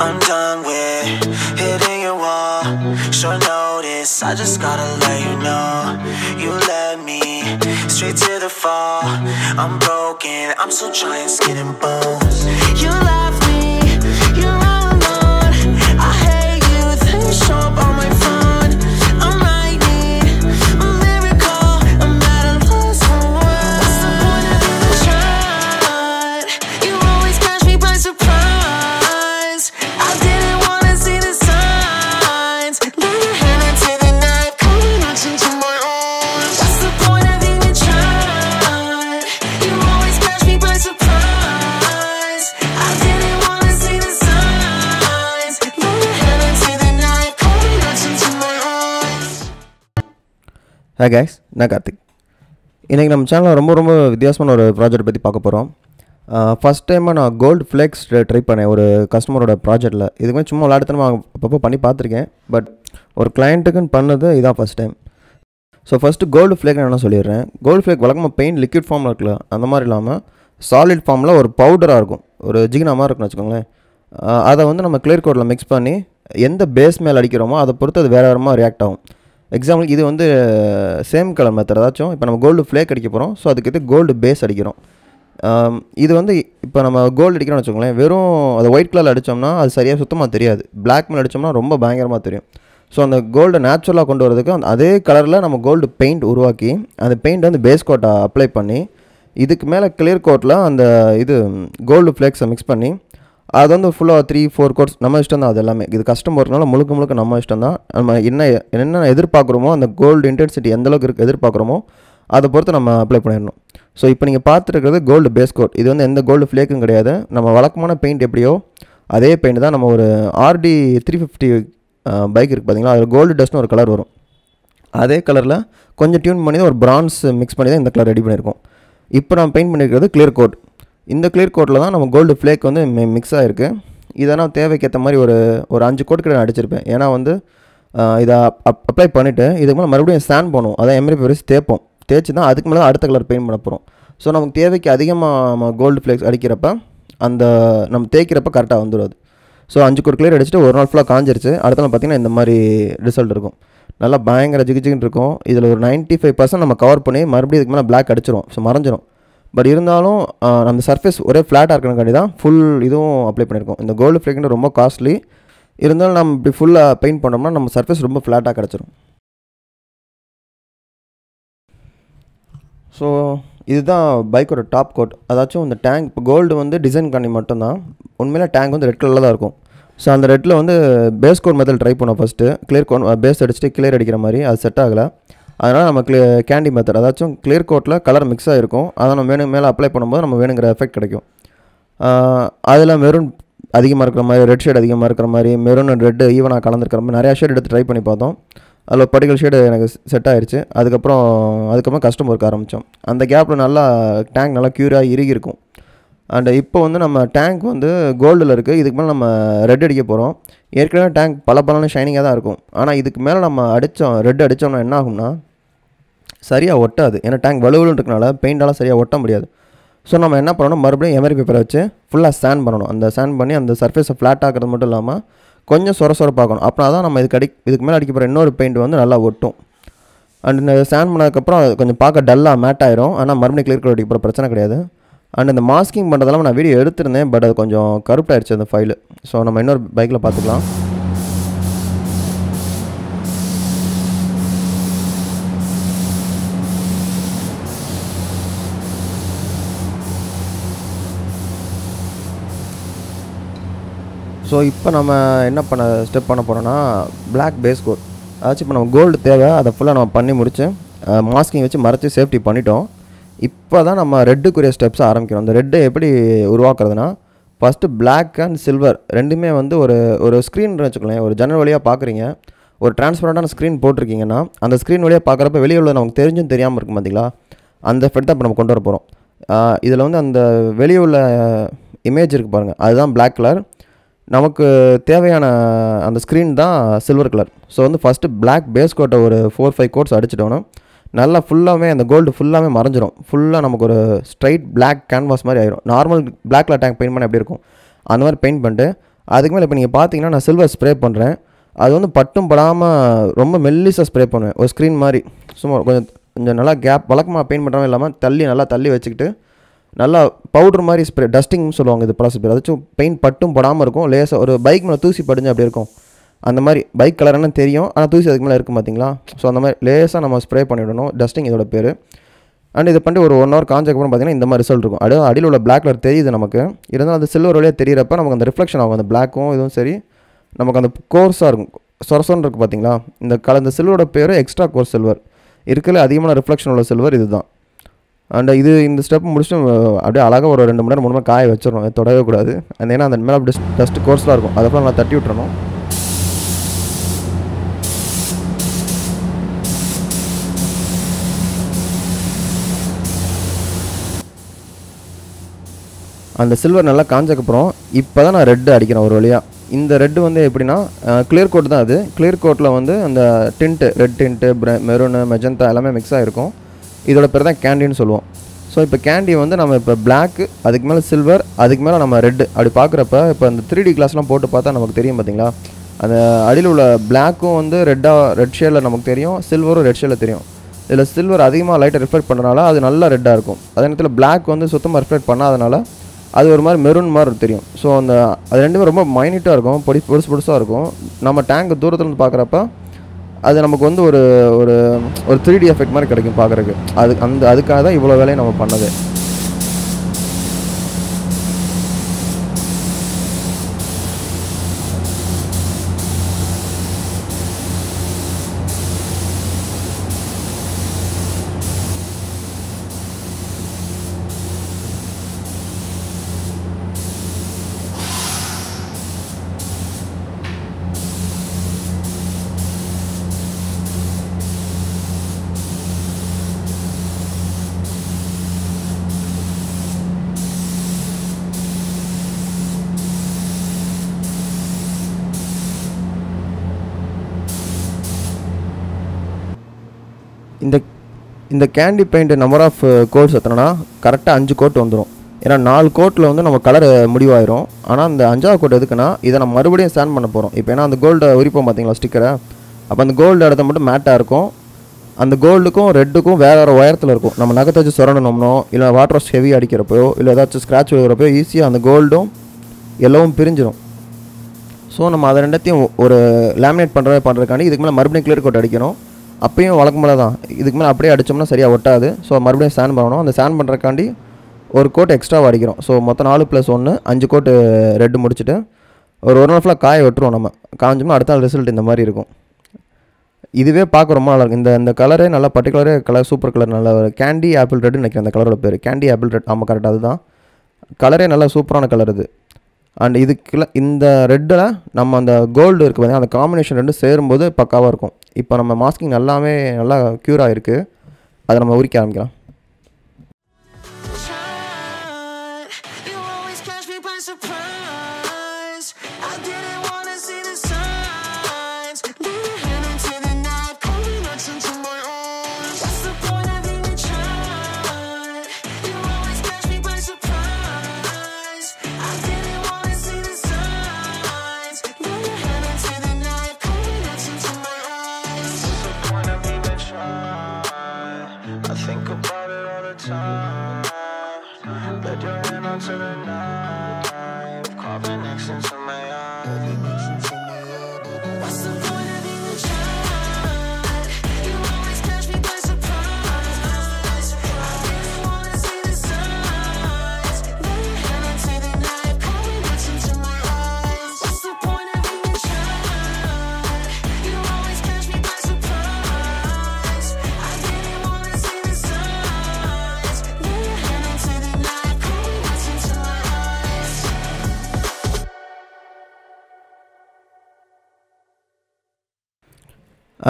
I'm done with hitting your wall. Short notice, I just gotta let you know. You led me straight to the fall. I'm broken, I'm still trying skin and bones. You left hey guys நான் கார்த்திக். இன்றைக்கி நம்ம சேனலில் ரொம்ப ரொம்ப வித்தியாசமான ஒரு project பற்றி பார்க்க போகிறோம் ஃபஸ்ட் டைமாக நான் கோல்டு ஃப்ளேக்ஸ் ட்ரை பண்ணேன் ஒரு கஸ்டமரோட ப்ராஜெக்ட்டில் இதுக்குமே சும்மா விளையாட்டுத்தனமா அப்பப்போ பண்ணி பார்த்துருக்கேன் பட் ஒரு கிளைண்ட்டுக்குன்னு பண்ணது இதான் first time so first gold flake என்ன சொல்லிடுறேன்? கோல்டு ஃப்ளேக் வழக்கமாக பெயிண்ட் லிக்விட் ஃபார்மில் இருக்குல்ல அந்த மாதிரி இல்லாமல் சாலிட் ஃபார்மில் ஒரு பவுடராக இருக்கும். ஒரு ஜிகினா மாதிரி இருக்குன்னு வச்சுக்கோங்களேன். அதை வந்து நம்ம கிளியர் கோட்டில் மிக்ஸ் பண்ணி எந்த பேஸ் மேல் அடிக்கிறோமோ அதை பொறுத்து அது வேறு வேறு மாதிரி ரியாக்ட் ஆகும். எக்ஸாம்பிள் இது வந்து சேம் கலர் மெத்தட் ஏதாச்சும் இப்போ நம்ம கோல்டு ஃப்ளேக் அடிக்க போகிறோம் ஸோ அதுக்கு இது கோல்டு பேஸ் அடிக்கிறோம். Um, இது வந்து இப்போ நம்ம கோல்டு அடிக்கிறோம்னு வச்சுக்கோங்களேன் வெறும் அதை ஒயிட் கலரில் அடித்தோம்னா அது சரியாக சுத்தமாக தெரியாது. பிளாக் மேல் அடித்தோம்னா ரொம்ப பயங்கரமாக தெரியும். ஸோ அந்த கோல்டை நேச்சுரலாக கொண்டு வரதுக்கு அந்த அதே கலரில் நம்ம கோல்டு பெயிண்ட் உருவாக்கி அந்த பெயிண்ட் வந்து பேஸ் கோட்டை அப்ளை பண்ணி இதுக்கு மேலே கிளியர் கோட்டில் அந்த இது கோல்டு ஃப்ளேக்ஸை மிக்ஸ் பண்ணி அது வந்து ஃபுல்லாக த்ரீ ஃபோர் கோர்ஸ் நம்ம இஷ்டம் தான் அது எல்லாமே. இது கஷ்டம் போகிறதுனால முழுக்க முழுக்க நம்ம இஷ்டம் தான் நம்ம என்ன என்ன எதிர்பார்க்குறோமோ அந்த கோல்டு இன்டென்சிட்டி எந்தளவுக்கு இருக்கு எதிர்பார்க்குறோமோ அதை பொறுத்து நம்ம அப்ளை பண்ணிடணும். ஸோ இப்போ நீங்கள் பார்த்துருக்கிறது கோல்டு பேஸ் கோட் இது வந்து எந்த கோல்டு ஃப்ளேக்கும் கிடையாது. நம்ம வழக்கமான பெயிண்ட் எப்படியோ அதே பெயிண்ட் தான் நம்ம ஒரு ஆர்டி த்ரீ ஃபிஃப்டி பைக் இருக்குது பார்த்தீங்களா அதில் கோல்டு டஸ்ட்னு ஒரு கலர் வரும். அதே கலரில் கொஞ்சம் டியூன் பண்ணி தான் ஒரு பிரான்ஸ் மிக்ஸ் பண்ணி தான் இந்த கலர் ரெடி பண்ணியிருக்கோம். இப்போ நம்ம பெயிண்ட் பண்ணியிருக்கிறது கிளியர் கோட் இந்த கிளியர் கோட்டில் தான் நம்ம கோல்டு ஃப்ளேக் வந்து மிக்ஸ் ஆகிருக்கு இதை நான் தேவைக்கேற்ற மாதிரி ஒரு ஒரு அஞ்சு கோட் கிட்ட நான் அடிச்சிருப்பேன். ஏன்னா வந்து இதை அப் அப்ளை பண்ணிவிட்டு இதுக்கு மேலே மறுபடியும் ஸ்டாண்ட் பண்ணுவோம் அதான் எம்ரி பெருசு தேய்ப்போம். தேய்ச்சி தான் அதுக்கு மேலே அடுத்த கலர் பெயிண்ட் பண்ண போகிறோம் ஸோ நமக்கு தேவைக்கு அதிகமாக நம்ம கோல்டு ஃப்ளேக்ஸ் அடிக்கிறப்ப அந்த நம்ம தேய்க்கிறப்ப கரெக்டாக வந்துடும் ஸோ அஞ்சு கோட் கிளியர் அடிச்சுட்டு ஒரு நாள் ஃபுல்லாக காஞ்சிருச்சு. அடுத்த நாள் பார்த்திங்கன்னா இந்த மாதிரி ரிசல்ட் இருக்கும். நல்லா பயங்கர ஜிகு இருக்கும். இதில் ஒரு 95% ஃபைவ் பர்சன்ட் நம்ம கவர் பண்ணி மறுபடியும் இதுக்கு மேலே பிளாக் அடிச்சிரும். ஸோ மறைஞ்சிரும். பட் இருந்தாலும் அந்த நம்ம சர்ஃபேஸ் ஒரே ஃப்ளாட்டாக இருக்கணுங்காண்டி தான் ஃபுல் இதுவும் அப்ளை பண்ணியிருக்கோம். இந்த கோல்டு ஃப்ளேக்னு ரொம்ப காஸ்ட்லி இருந்தாலும் நம்ம இப்படி ஃபுல்லாக பெயிண்ட் பண்ணோம்னா நம்ம சர்ஃபேஸ் ரொம்ப ஃப்ளாட்டாக கிடச்சிரும். ஸோ இதுதான் பைக்கோட டாப் கோட் அதாச்சும் இந்த டேங்க் இப்போ கோல்டு வந்து டிசைன் காண்டி மட்டும்தான். உண்மையிலே டேங்க் வந்து ரெட் கலரில் தான் இருக்கும். ஸோ அந்த ரெட்டில் வந்து பேஸ் கோட் மெத்தட் ட்ரை பண்ணோம் ஃபஸ்ட்டு கிளியர் கோட் பேஸ் அடிச்சுட்டு கிளியர் அடிக்கிற மாதிரி அது செட் ஆகலை. அதனால் நம்ம கிளிய கேண்டி மெத்தட் அதாச்சும் கிளியர் கோட்டில் கலர் மிக்ஸ் ஆகிருக்கும் அதை நம்ம வேணும் மேலே அப்ளை பண்ணும்போது நம்ம வேணுங்கிற எஃபெக்ட் கிடைக்கும். அதில் மெரூன் அதிகமாக இருக்கிற மாதிரி ரெட் ஷேட் அதிகமாக இருக்கிற மாதிரி மெரூன் அண்ட் ரெட்டு ஈவனாக கலந்துருக்கிற மாதிரி நிறையா ஷேட் எடுத்து ட்ரை பண்ணி பார்த்தோம். அதில் படிக்கல் ஷேடு எனக்கு செட் ஆயிடுச்சு அதுக்கப்புறம் அதுக்கப்புறம் கஸ்டம் ஒர்க் ஆரம்பித்தோம் அந்த கேப்பில் நல்லா டேங்க் நல்லா க்யூராக இறுகி இருக்கும். அண்ட் இப்போ வந்து நம்ம டேங்க் வந்து கோல்டில் இருக்குது இதுக்கு மேலே நம்ம ரெட் அடிக்க போகிறோம் ஏற்கனவே டேங்க் பல பலன்னு ஷைனிங்காக தான் இருக்கும். ஆனால் இதுக்கு மேலே நம்ம அடித்தோம் ரெட் அடித்தோம்னா என்ன ஆகும்னா சரியாக ஒட்டாது. ஏன்னா டேங்க் வலுவலும் இருக்கனால பெயிண்டாலாம் சரியாக ஒட்ட முடியாது. ஸோ நம்ம என்ன பண்ணணும்? மறுபடியும் எமரி பேப்பரை வச்சு ஃபுல்லாக ஸ்டாண்ட் பண்ணணும். அந்த ஸ்டாண்ட் பண்ணி அந்த சர்ஃபேஸை ஃப்ளாட் ஆக்கிறது மட்டும் இல்லாமல் கொஞ்சம் சொர சொரப்பாக்கணும். அப்படின்னா தான் நம்ம இதுக்கு அடி இதுக்கு மேலே அடிக்க போகிற இன்னொரு பெயிண்ட் வந்து நல்லா ஒட்டும். அண்ட் இந்த ஸ்டாண்ட் பண்ணதுக்கப்புறம் கொஞ்சம் பார்க்க டல்லாக மேட் ஆயிரும். ஆனால் மறுபடியும் கிளியர் கலர் அடிக்க போகிற பிரச்சனை கிடையாது. அண்ட் இந்த மாஸ்கிங் பண்ணுறதெல்லாம் நான் வீடியோ எடுத்திருந்தேன். பட் அது கொஞ்சம் கருப்டாயிடுச்சு அந்த ஃபைலு ஸோ நம்ம இன்னொரு பைக்கில் பார்த்துக்கலாம். ஸோ இப்போ நம்ம என்ன பண்ண ஸ்டெப் பண்ண போகிறோன்னா பிளாக் பேஸ் கோட் அதாச்சும் இப்போ நம்ம கோல்டு தேவை அதை ஃபுல்லாக நம்ம பண்ணி முடிச்சு மாஸ்கிங் வச்சு மறைச்சி சேஃப்டி பண்ணிட்டோம். இப்போ தான் நம்ம ரெட்டுக்குரிய ஸ்டெப்ஸ் ஆரம்பிக்கிறோம். அந்த ரெட்டை எப்படி உருவாக்குறதுனா ஃபஸ்ட்டு பிளாக் அண்ட் சில்வர் ரெண்டுமே வந்து ஒரு ஒரு ஸ்க்ரீன் வச்சுக்கோங்களேன் ஒரு ஜன்னல் வழியாக பார்க்குறீங்க ஒரு டிரான்ஸ்பரண்டான ஸ்க்ரீன் போட்டிருக்கீங்கன்னா அந்த ஸ்க்ரீன் வழியாக பார்க்குறப்ப வெளியே உள்ள நமக்கு தெரிஞ்சும் தெரியாமல் இருக்கும் பார்த்தீங்களா அந்த எஃபெக்ட் தான் இப்போ நம்ம கொண்டு வர போகிறோம் இதில் வந்து அந்த வெளியே உள்ள இமேஜ் இருக்குது பாருங்கள் அதுதான் பிளாக் கலர் நமக்கு தேவையான அந்த ஸ்க்ரீன் தான் சில்வர் கலர் ஸோ வந்து ஃபஸ்ட்டு பிளாக் பேஸ் கோட்டை ஒரு ஃபோர் ஃபைவ் கோட்ஸ் அடிச்சிட்டோன்னா நல்லா ஃபுல்லாகவே அந்த கோல்டு ஃபுல்லாகவே மறைஞ்சிரும். ஃபுல்லாக நமக்கு ஒரு ஸ்ட்ரைட் பிளாக் கேன்வாஸ் மாதிரி ஆயிரும். Normal black colour tank paint பண்ண எப்படி இருக்கும்? அந்த மாதிரி பெயிண்ட் பண்ணிட்டு அதுக்கு மேலே இப்போ நீங்கள் பார்த்தீங்கன்னா நான் சில்வர் ஸ்ப்ரே பண்ணுறேன் அது வந்து பட்டும் படாமல் ரொம்ப மெல்லிஸாக ஸ்ப்ரே பண்ணுவேன். ஒரு ஸ்க்ரீன் மாதிரி. சும்மா கொஞ்சம் கொஞ்சம் நல்லா கேப் வழக்கமாக பெயிண்ட் பண்ணுறவங்க இல்லாமல் தள்ளி நல்லா தள்ளி வச்சுக்கிட்டு நல்லா பவுடர் மாதிரி ஸ்ப்ரே டஸ்டிங்னு சொல்லுவாங்க இது ப்ராசஸ் பேர். அதாச்சும் பெயிண்ட் பட்டும் படாமல் இருக்கும். லேசாக ஒரு பைக் மேலே தூசி படிஞ்சு அப்படி இருக்கும். அந்த மாதிரி பைக் கலர் என்ன தெரியும். ஆனால் தூசி அதுக்கு மேலே இருக்கும் பார்த்தீங்களா ஸோ அந்த மாதிரி லேசாக நம்ம ஸ்ப்ரே பண்ணிவிடணும் டஸ்டிங் இதோட பேர். அண்ட் இது பண்ணிட்டு ஒரு ஒன் ஹவர் காஞ்சக்கப்புறம் பார்த்தீங்கன்னா இந்த மாதிரி ரிசல்ட் இருக்கும். அப்படியே அடியில் உள்ள பிளாக் கலர் தெரியுது நமக்கு. இருந்தாலும் அது சில்வர் வழியாக தெரியிறப்ப நமக்கு அந்த ரிஃப்ளெக்ஷன் ஆகும். அந்த பிளாக்கும் இதுவும் சரி. நமக்கு அந்த கோர்ஸாக இருக்கும். சொரசோன்னு இருக்குது பார்த்தீங்களா இந்த கலந்த சில்வரோட பேர் எக்ஸ்ட்ரா கோர்ஸ் சில்வர் இருக்கிற அதிகமான ரிஃப்ளெக்ஷன் உள்ள சில்வர் இதுதான். அண்ட் இது இந்த ஸ்டெப் முடிச்சுட்டு அப்படியே அழகாக ஒரு ரெண்டு மணி நேரம் மூணு மணி நேரம் காய வச்சிடணும். தொடவே கூடாது. அந்த ஏன்னா அந்த மேலே அப்படி டஸ்ட் கோர்ஸ்லாம் இருக்கும். அதெல்லாம் நான் தட்டி விட்டுறணும். அந்த சில்வர் நல்லா காஞ்சக்கப்புறம் இப்போ தான் நான் ரெட்டு அடிக்கிறேன் ஒரு வழியாக இந்த ரெட்டு வந்து எப்படின்னா கிளியர் கோட் தான் அது. கிளியர் கோட்டில் வந்து அந்த tint red tint maroon magenta எல்லாமே மிக்ஸ் ஆகிருக்கும் இதோட பேர் தான் கேண்டின்னு சொல்லுவோம். ஸோ இப்போ கேண்டி வந்து நம்ம இப்போ பிளாக்கு அதுக்கு மேலே சில்வர் அதுக்கு மேலே நம்ம ரெட்டு அப்படி பார்க்குறப்ப இப்போ அந்த த்ரீ டி கிளாஸ்லாம் போட்டு பார்த்தா நமக்கு தெரியும் பார்த்தீங்களா அந்த அடியில் உள்ள பிளாக்கும் வந்து ரெட்டாக ரெட் ஷேடில் நமக்கு தெரியும் சில்வரும் ரெட் ஷேடில் தெரியும். இதில் சில்வர் அதிகமாக லைட்டை ரிஃப்ளெக்ட் பண்ணுறனால அது நல்லா ரெட்டாக இருக்கும். அதே நேரத்தில் பிளாக் வந்து சுத்தமாக ரிஃப்ளெக்ட் பண்ணாதனால அது ஒரு மாதிரி மெரூன் மாதிரி தெரியும். ஸோ அந்த அது ரெண்டுமே ரொம்ப மைனியூட்டாக இருக்கும் பொடி பொடுசு பொடிசாக இருக்கும். நம்ம டேங்க் தூரத்துலேருந்து பார்க்குறப்ப அது நமக்கு வந்து ஒரு ஒரு ஒரு த்ரீ டி எஃபெக்ட் மாதிரி கிடைக்கும் பார்க்குறக்கு அது அந்த அதுக்காக தான் இவ்வளோ வேலையை நம்ம பண்ணது. இந்த இந்த candy paint number of coats எத்தனைனா கரெக்டாக அஞ்சு கோட் வந்துடும் ஏன்னா நாலு கோட்டில் வந்து நம்ம கலர் முடிவாயிரும். ஆனால் அந்த அஞ்சாவது கோட் எதுக்குன்னா இதை நம்ம மறுபடியும் ஸ்டாண்ட் பண்ண போகிறோம் இப்போ ஏன்னா அந்த கோல்டை உரிப்போம் பார்த்தீங்களா ஸ்டிக்கரை அப்போ அந்த கோல்டு இடத்த மட்டும் மேட்டாக இருக்கும். அந்த கோல்டுக்கும் ரெட்டுக்கும் வேறு வேறு உயரத்தில் இருக்கும். நம்ம நகத்தை வச்சு சுரண்டணும்னோ இல்லை வாட்டர் வாஷ் ஹெவி அடிக்கிறப்போ இல்லை ஏதாச்சும் ஸ்க்ராட்ச் விழுகிறப்போ ஈஸியாக அந்த கோல்டும் எல்லோவும் பிரிஞ்சிடும் ஸோ நம்ம அதை ரெண்டத்தையும் ஒரு லேமினேட் பண்ணுற பண்ணுறதுக்காண்டி இதுக்கு மேலே மறுபடியும் கிளியர் கோட் அடிக்கணும். அப்பயும் வழக்கம் போல தான். இதுக்கு மேலே அப்படியே அடித்தோம்னா சரியாக ஒட்டாது. ஸோ மறுபடியும் ஸ்டாண்ட் பண்ணணும். அந்த ஸ்டாண்ட் பண்ணுறக்காண்டி ஒரு கோட் எக்ஸ்ட்ராவாக அடிக்கிறோம் ஸோ மொத்தம் நாலு ப்ளஸ் ஒன்று அஞ்சு கோட்டு ரெட்டு முடிச்சுட்டு ஒரு ஒரு நாள் ஃபுல்லாக காய வெட்டுருவோம் நம்ம. காஞ்சோம்னா அடுத்த நாள் ரிசல்ட் இந்த மாதிரி இருக்கும். இதுவே பார்க்க ரொம்ப நல்லாயிருக்கும் இந்த இந்த கலரே நல்லா பர்டிகுலரே கலர் சூப்பர் கலர் நல்ல கேண்டி ஆப்பிள் ரெட்னு நினைக்கிறேன். அந்த கலரோட பேர். கேண்டி ஆப்பிள் ரெட் ஆமாம் கரெக்டாக அதுதான். கலரே நல்லா சூப்பரான கலர் இது. அண்ட் இதுக்குள்ள இந்த ரெட்டில் நம்ம அந்த கோல்டு இருக்குது பார்த்தீங்கன்னா அந்த காம்பினேஷன் ரெண்டும் சேரும்போது பக்காவாக இருக்கும். இப்போ நம்ம மாஸ்கிங் நல்லாவே நல்லா க்யூர் ஆகிருக்கு அதை நம்ம உரிக்க ஆரம்பிக்கலாம்.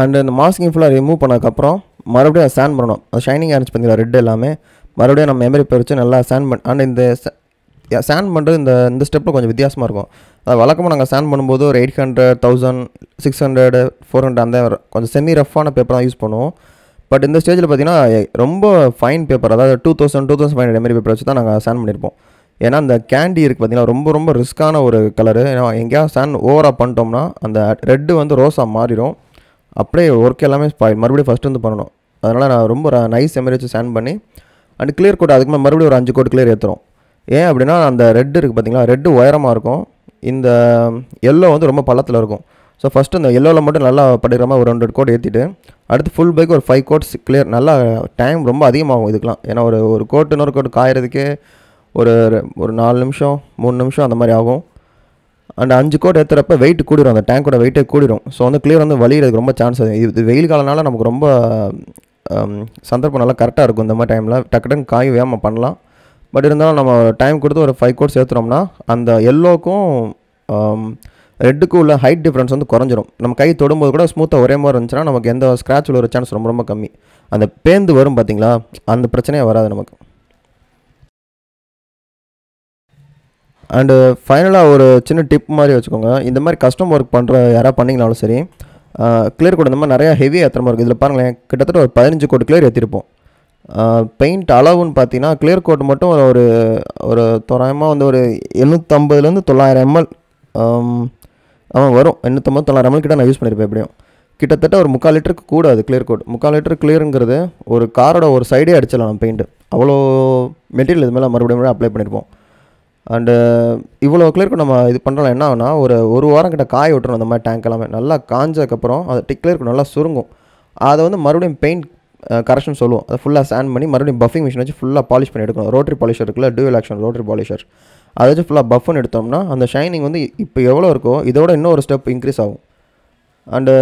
அண்ட் அந்த மாஸ்கிங் ஃபுல்லாக ரிமூவ் பண்ணதுக்கப்புறம் மறுபடியும் ஸ்டாண்ட் பண்ணணும். அது ஷைனிங் ஆரஞ்சு பண்ணிக்கலாம் ரெட் எல்லாமே. மறுபடியும் நம்ம மெமரி பேர் வச்சு நல்லா ஸ்டாண்ட் பண்ண அண்ட் இந்த ஸ்டாண்ட் பண்ணுறது இந்த இந்த ஸ்டெப்பில் கொஞ்சம் வித்தியாசமாக இருக்கும். அது வழக்கமாக நாங்கள் ஸ்டாண்ட் பண்ணும்போது ஒரு eight hundred thousand six hundred four hundred அந்த கொஞ்சம் செமி ரஃப்பான பேப்பர் தான் யூஸ் பண்ணுவோம். பட் இந்த ஸ்டேஜில் பார்த்தீங்கன்னா ரொம்ப ஃபைன் பேப்பர் அதாவது two thousand two thousand five hundred emery paper வச்சு தான் நாங்கள் ஸ்டாண்ட் பண்ணியிருப்போம் ஏன்னா அந்த கேண்டி இருக்குது பார்த்தீங்கன்னா ரொம்ப ரொம்ப ரிஸ்க்கான ஒரு கலரு ஏன்னா எங்கேயாவது சேன் ஓவராக பண்ணிட்டோம்னா அந்த ரெட்டு வந்து ரோஸாக மாறிடும் அப்படியே ஒர்க் எல்லாமே ஸ்பாயில் மறுபடியும் ஃபஸ்ட்டு வந்து பண்ணணும். அதனால் நான் ரொம்ப நைஸ் எமரேஜ் ஸ்டாண்ட் பண்ணி அண்ட் கிளியர் கோட் அதுக்கு மேலே மறுபடியும் ஒரு அஞ்சு கோட் கிளியர் ஏற்றுறோம் ஏன் அப்படின்னா அந்த ரெட் இருக்குது பார்த்தீங்களா ரெட்டு உயரமாக இருக்கும். இந்த எல்லோ வந்து ரொம்ப பள்ளத்தில் இருக்கும். ஸோ ஃபஸ்ட்டு இந்த எல்லோவில் மட்டும் நல்லா படிக்கிற மாதிரி ஒரு ஹண்ட்ரட் கோட் ஏற்றிட்டு அடுத்து ஃபுல் பைக் ஒரு ஃபைவ் கோட்ஸ் கிளியர் நல்லா டைம் ரொம்ப அதிகமாகும் இதுக்கெலாம் ஏன்னா ஒரு ஒரு கோட்டு இன்னொரு கோட் காயறதுக்கே ஒரு ஒரு நாலு நிமிஷம் மூணு நிமிஷம் அந்த மாதிரி ஆகும். அண்ட் அஞ்சு கோட் ஏற்றுறப்ப வெயிட் கூடிரும். அந்த டேங்கோட வெயிட்டே கூடிடும் ஸோ வந்து கிளியர் வந்து வலிகிறதுக்கு ரொம்ப சான்ஸ் அது. இது வெயில் காலனால நமக்கு ரொம்ப சந்தர்ப்பம் நல்லா கரெக்டாக இருக்கும் இந்த மாதிரி டைமில் டக்கு டக்கு காய் வேகமாக பண்ணலாம். பட் இருந்தாலும் நம்ம டைம் கொடுத்து ஒரு ஃபைவ் கோட்ஸ் ஏற்றுறோம்னா அந்த எல்லோக்கும் ரெட்டுக்கும் உள்ள ஹைட் டிஃப்ரென்ஸ் வந்து குறைஞ்சிரும். நம்ம கை தொடும்போது கூட ஸ்மூத்தாக ஒரே மாதிரி இருந்துச்சுன்னா நமக்கு எந்த ஸ்க்ராட்ச் ஒரு சான்ஸ் ரொம்ப ரொம்ப கம்மி. அந்த பேந்து வரும் பார்த்தீங்களா அந்த பிரச்சனையே வராது நமக்கு. அண்டு ஃபைனலாக uh, ஒரு சின்ன டிப் மாதிரி வச்சுக்கோங்க. இந்த மாதிரி கஸ்டம் ஒர்க் பண்ணுற யாராவது பண்ணிங்கனாலும் சரி கிளியர் கோட் இந்த மாதிரி நிறையா ஹெவி ஏற்றுற மாதிரி இருக்குது இதில் பாருங்களேன் கிட்டத்தட்ட ஒரு பதினஞ்சு கோட் கிளியர் ஏற்றிருப்போம் பெயிண்ட் அளவுன்னு பார்த்தீங்கன்னா கிளியர் கோட் மட்டும் ஒரு ஒரு தோராயமாக வந்து ஒரு எழுநூற்றம்பதுலேருந்து தொள்ளாயிரம் எம்எல் ஆமாம் வரும். எண்ணூற்றம்பது தொள்ளாயிரம் எம்எல் கிட்ட நான் யூஸ் பண்ணியிருப்பேன் எப்படியும். கிட்டத்தட்ட ஒரு முக்கால் லிட்டருக்கு கூட அது கிளியர் கோட் முக்கால் லிட்டர் கிளியருங்கிறது ஒரு காரோட ஒரு சைடே அடிச்சிடலாம் பெயிண்ட் பெயிண்ட்டு அவ்வளோ மெட்டீரியல் இது மேலே மறுபடியும் மறுபடியும் அப்ளை பண்ணியிருப்போம் அண்டு இவ்வளோ கிளியருக்கு நம்ம இது பண்ணுறோம் என்ன ஆகுனா ஒரு ஒரு வாரம் கிட்ட காய விட்டுறோம் அந்த மாதிரி டேங்க் எல்லாமே. நல்லா காஞ்சதுக்கப்புறம் அது டிக் இருக்கும் நல்லா சுருங்கும். அதை வந்து மறுபடியும் பெயிண்ட் கரெக்ஷன் uh, சொல்லுவோம். அதை ஃபுல்லாக சேண்ட் பண்ணி மறுபடியும் பஃபிங் மிஷின் வச்சு ஃபுல்லாக பாலிஷ் பண்ணி எடுக்கணும். ரோட்டரி பாலிஷர் இருக்குல்ல டூவல் ஆக்ஷன் ரோட்டரி பாலிஷர் அதை வச்சு ஃபுல்லாக பஃப்னு எடுத்தோம்னா அந்த ஷைனிங் வந்து இப்போ எவ்வளோ இருக்கோ இதோட இன்னும் ஒரு ஸ்டெப் இன்க்ரீஸ் ஆகும். அண்டு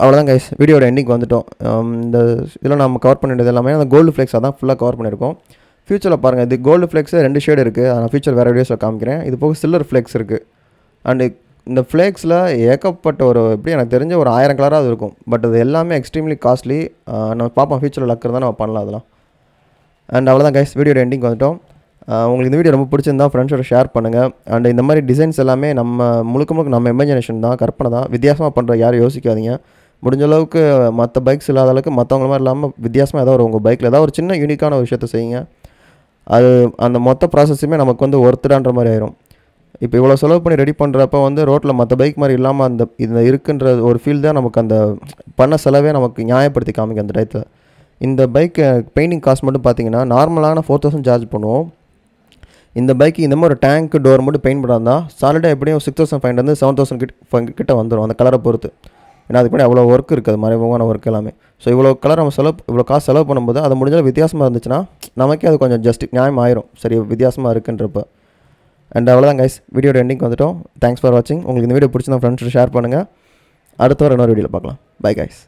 அவ்வளோதான் கைஸ் வீடியோட எண்டிங் வந்துட்டோம். Um, இந்த இதில் நம்ம கவர் பண்ணிட்டது எல்லாமே அந்த கோல்டு ஃப்ளெக்ஸாக தான் ஃபுல்லாக கவர் பண்ணியிருக்கோம். ஃபியூச்சரில் பாருங்கள் இது கோல்டு ஃப்ளெக்ஸு ரெண்டு ஷேடு இருக்குது அதை நான் ஃபியூச்சர் வேறு வீடியோஸில் காமிக்கிறேன். இது போக சில்லர் ஃப்ளெக்ஸ் இருக்குது அண்டு இந்த ஃப்ளேக்ஸில் ஏகப்பட்ட ஒரு எப்படி எனக்கு தெரிஞ்ச ஒரு ஆயிரம் கலராக இருக்கும். பட் அது எல்லாமே எக்ஸ்ட்ரீம்லி காஸ்ட்லி நம்ம பார்ப்போம் ஃபியூச்சரில் லக்கர் தான் நம்ம பண்ணலாம் அதெல்லாம். அண்ட் அவ்வளோதான் கைஸ் வீடியோ எண்டிங் வந்துட்டோம். உங்களுக்கு இந்த வீடியோ ரொம்ப பிடிச்சிருந்தா ஃப்ரெண்ட்ஸோட ஷேர் பண்ணுங்கள் அண்ட் இந்த மாதிரி டிசைன்ஸ் எல்லாமே நம்ம முழுக்க முழுக்க நம்ம இமேஜினேஷன் தான் கற்பனை தான். வித்தியாசமாக பண்ணுற யாரும் யோசிக்காதீங்க. முடிஞ்ச அளவுக்கு மற்ற பைக்ஸ் இல்லாத அளவுக்கு மற்றவங்கள மாதிரி இல்லாமல் வித்தியாசமாக ஏதாவது ஒரு உங்கள் பைக்கில் ஏதாவது ஒரு சின்ன யூனிக்கான ஒரு விஷயத்த செய்யுங்க. அது அந்த மொத்த ப்ராசஸுமே நமக்கு வந்து ஒருத்தடான்ற மாதிரி ஆயிரும். இப்போ இவ்வளோ செலவு பண்ணி ரெடி பண்ணுறப்ப வந்து ரோட்டில் மற்ற பைக் மாதிரி இல்லாமல் அந்த இந்த இருக்குன்ற ஒரு ஃபீல் தான் நமக்கு அந்த பண்ண செலவே நமக்கு நியாயப்படுத்தி காமிக்கும் அந்த டயத்தில். இந்த பைக் பெயிண்டிங் காஸ்ட் மட்டும் பார்த்தீங்கன்னா நார்மலான ஃபோர் தௌசண்ட் சார்ஜ் பண்ணுவோம். இந்த பைக்கு இந்த மாதிரி ஒரு டேங்க் டோர் மட்டும் பெயிண்ட் பண்ணாதான் சாலிடாக எப்படியும் சிக்ஸ் தௌசண்ட் ஃபைவ் வந்து செவன் தௌசண்ட் கிட்ட கிட்ட வந்துடும் அந்த கலரை பொறுத்து. ஏன்னா அதுக்கு முன்னாடி அவ்வளோ ஒர்க் இருக்குது மறைமுகமான ஒர்க் எல்லாமே. ஸோ இவ்வளோ கலர் நம்ம செலவு இவ்வளோ காசு செலவு பண்ணும்போது அது முடிஞ்சாலும் வித்தியாசமாக இருந்துச்சுன்னா நமக்கே அது கொஞ்சம் ஜஸ்ட் நியாயம் ஆயிரும். சரி வித்தியாசமாக இருக்குன்றப்ப. அண்ட் அவ்வளோதான் கைஸ் வீடியோட எண்டிங் வந்துட்டோம். தேங்க்ஸ் ஃபார் வாட்சிங் உங்களுக்கு இந்த வீடியோ பிடிச்சிருந்தா ஃப்ரெண்ட்ஸ் ஷேர் பண்ணுங்கள் அடுத்த ஒரு இன்னொரு வீடியோவில் பார்க்கலாம். Bye guys